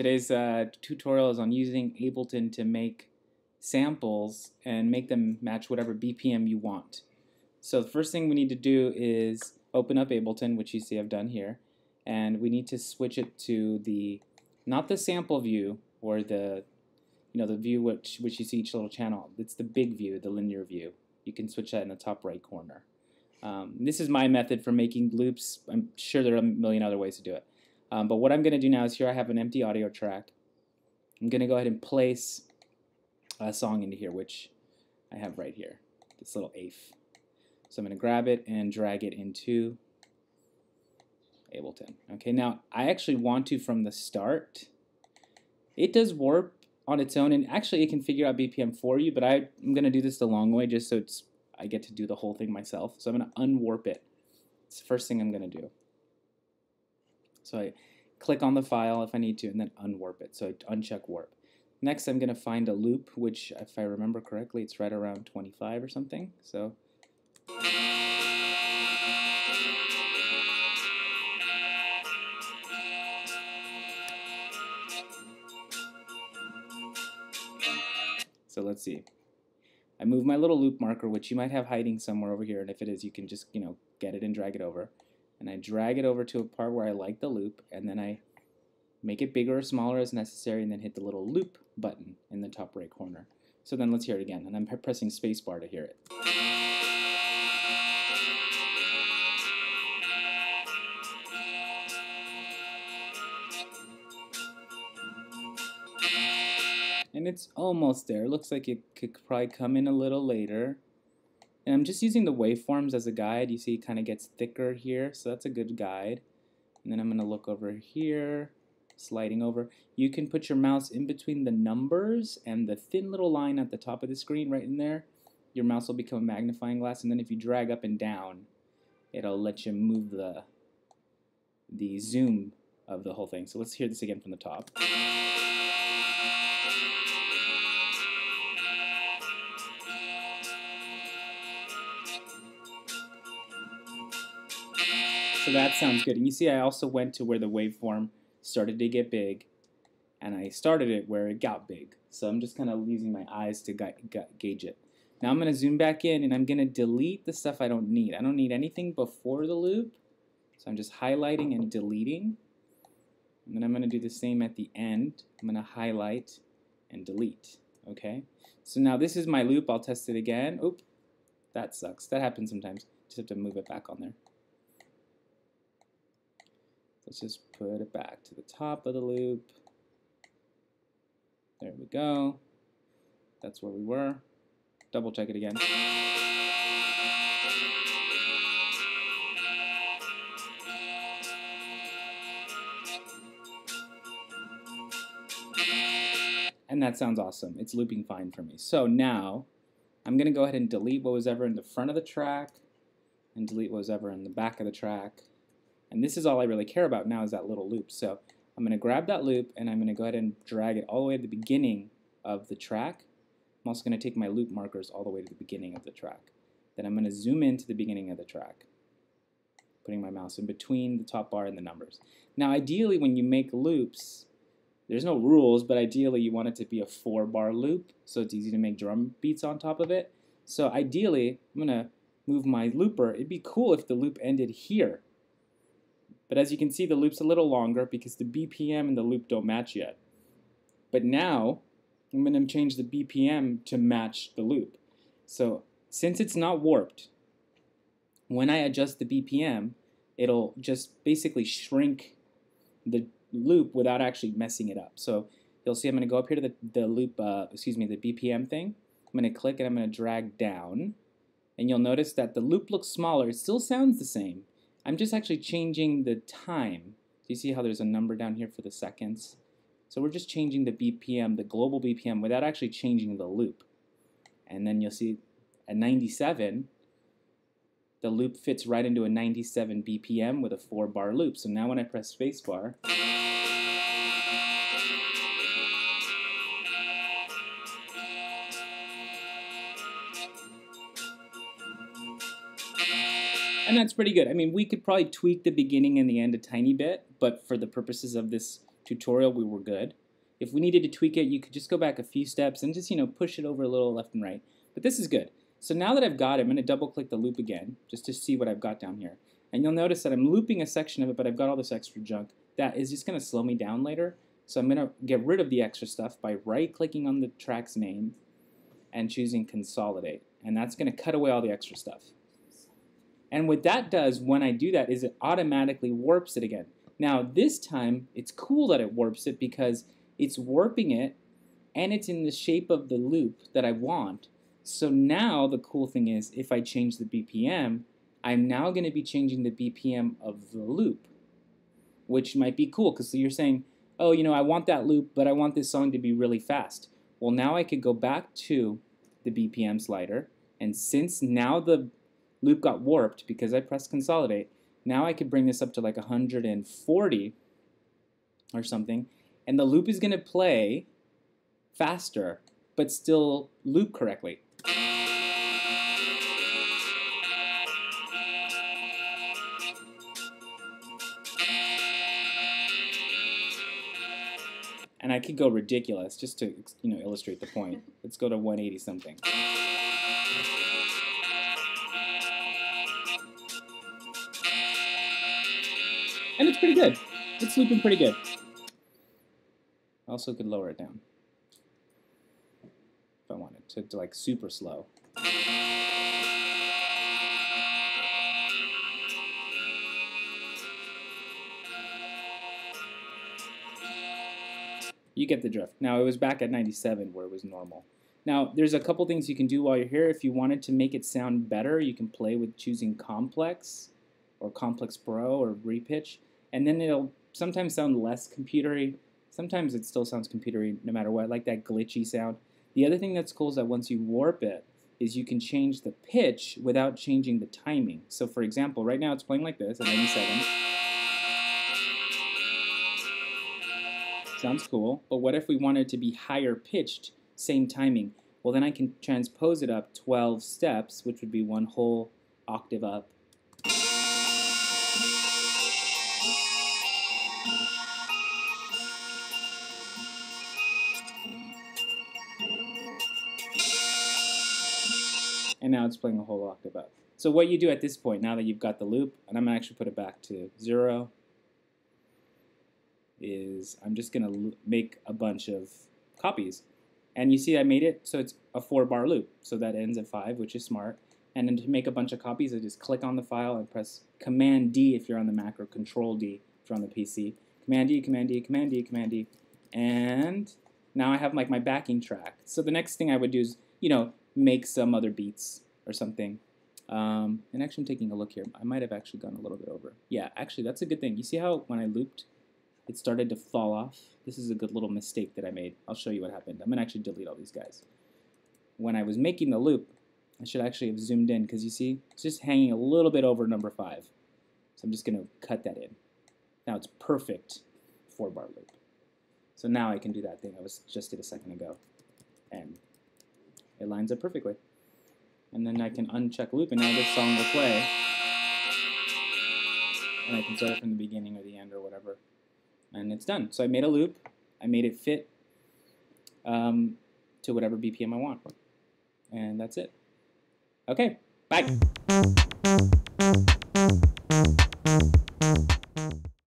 Today's uh, tutorial is on using Ableton to make samples and make them match whatever BPM you want. So the first thing we need to do is open up Ableton, which you see I've done here, and we need to switch it to the, not the sample view or the, you know, the view which, which you see each little channel. It's the big view, the linear view. You can switch that in the top right corner. Um, this is my method for making loops. I'm sure there are a million other ways to do it. Um, but what I'm going to do now is here I have an empty audio track. I'm going to go ahead and place a song into here, which I have right here, this little eighth. So I'm going to grab it and drag it into Ableton. Okay, now I actually want to from the start. It does warp on its own, and actually it can figure out BPM for you, but I, I'm going to do this the long way just so it's I get to do the whole thing myself. So I'm going to unwarp it. It's the first thing I'm going to do. So I click on the file if I need to, and then unwarp it. So I uncheck warp. Next, I'm going to find a loop, which, if I remember correctly, it's right around 25 or something. So So let's see. I move my little loop marker, which you might have hiding somewhere over here, and if it is, you can just, you know, get it and drag it over. And I drag it over to a part where I like the loop, and then I make it bigger or smaller as necessary, and then hit the little loop button in the top right corner. So then let's hear it again, and I'm pressing spacebar to hear it. and it's almost there. Looks like it could probably come in a little later. And I'm just using the waveforms as a guide. You see it kind of gets thicker here, so that's a good guide. And then I'm going to look over here, sliding over. You can put your mouse in between the numbers and the thin little line at the top of the screen right in there. Your mouse will become a magnifying glass, and then if you drag up and down, it'll let you move the, the zoom of the whole thing. So let's hear this again from the top. So that sounds good. And you see I also went to where the waveform started to get big, and I started it where it got big. So I'm just kind of using my eyes to gauge it. Now I'm going to zoom back in, and I'm going to delete the stuff I don't need. I don't need anything before the loop, so I'm just highlighting and deleting. And then I'm going to do the same at the end. I'm going to highlight and delete. Okay? So now this is my loop. I'll test it again. Oop, that sucks. That happens sometimes. Just have to move it back on there. Let's just put it back to the top of the loop. There we go. That's where we were. Double check it again. And that sounds awesome. It's looping fine for me. So now I'm going to go ahead and delete what was ever in the front of the track and delete what was ever in the back of the track and this is all I really care about now is that little loop. So I'm going to grab that loop and I'm going to go ahead and drag it all the way to the beginning of the track. I'm also going to take my loop markers all the way to the beginning of the track. Then I'm going to zoom into the beginning of the track, putting my mouse in between the top bar and the numbers. Now ideally when you make loops, there's no rules, but ideally you want it to be a four bar loop so it's easy to make drum beats on top of it. So ideally, I'm going to move my looper. It'd be cool if the loop ended here but as you can see, the loop's a little longer because the BPM and the loop don't match yet. But now, I'm going to change the BPM to match the loop. So since it's not warped, when I adjust the BPM, it'll just basically shrink the loop without actually messing it up. So you'll see I'm going to go up here to the, the loop, uh, excuse me, the BPM thing. I'm going to click and I'm going to drag down. And you'll notice that the loop looks smaller. It still sounds the same, I'm just actually changing the time. Do you see how there's a number down here for the seconds? So we're just changing the BPM, the global BPM, without actually changing the loop. And then you'll see at 97, the loop fits right into a 97 BPM with a 4 bar loop. So now when I press spacebar, and that's pretty good. I mean, we could probably tweak the beginning and the end a tiny bit, but for the purposes of this tutorial, we were good. If we needed to tweak it, you could just go back a few steps and just, you know, push it over a little left and right. But this is good. So now that I've got it, I'm going to double click the loop again just to see what I've got down here. And you'll notice that I'm looping a section of it, but I've got all this extra junk. That is just going to slow me down later. So I'm going to get rid of the extra stuff by right-clicking on the track's name and choosing Consolidate. And that's going to cut away all the extra stuff. And what that does when I do that is it automatically warps it again. Now this time, it's cool that it warps it because it's warping it and it's in the shape of the loop that I want. So now the cool thing is if I change the BPM, I'm now going to be changing the BPM of the loop, which might be cool because you're saying, oh, you know, I want that loop, but I want this song to be really fast. Well, now I could go back to the BPM slider, and since now the loop got warped because I pressed consolidate, now I could bring this up to like 140 or something, and the loop is going to play faster, but still loop correctly. and I could go ridiculous just to you know illustrate the point. Let's go to 180 something. And it's pretty good. It's looping pretty good. I also could lower it down if I wanted to, to like super slow. You get the drift. Now, it was back at 97 where it was normal. Now, there's a couple things you can do while you're here. If you wanted to make it sound better, you can play with choosing complex or complex pro or repitch, and then it'll sometimes sound less computery. Sometimes it still sounds computery no matter what, like that glitchy sound. The other thing that's cool is that once you warp it, is you can change the pitch without changing the timing. So for example, right now it's playing like this at 97. Sounds cool, but what if we wanted to be higher pitched, same timing? Well, then I can transpose it up 12 steps, which would be one whole octave up. And now it's playing a whole octave up. So what you do at this point, now that you've got the loop, and I'm going to actually put it back to zero, is I'm just going to make a bunch of copies. And you see I made it so it's a four bar loop. So that ends at five, which is smart. And then to make a bunch of copies, I just click on the file and press Command D if you're on the Mac or Control D if you're on the PC. Command D, Command D, Command D, Command D. And now I have like my backing track. So the next thing I would do is, you know, make some other beats or something. Um, and actually I'm taking a look here. I might have actually gone a little bit over. Yeah, actually that's a good thing. You see how when I looped, it started to fall off. This is a good little mistake that I made. I'll show you what happened. I'm going to actually delete all these guys. When I was making the loop, I should actually have zoomed in because you see, it's just hanging a little bit over number 5. So I'm just going to cut that in. Now it's perfect 4-bar loop. So now I can do that thing I was just did a second ago. And it lines up perfectly. And then I can uncheck loop and now this song will play. And I can start from the beginning or the end or whatever and it's done. So I made a loop. I made it fit um, to whatever BPM I want. And that's it. Okay, bye.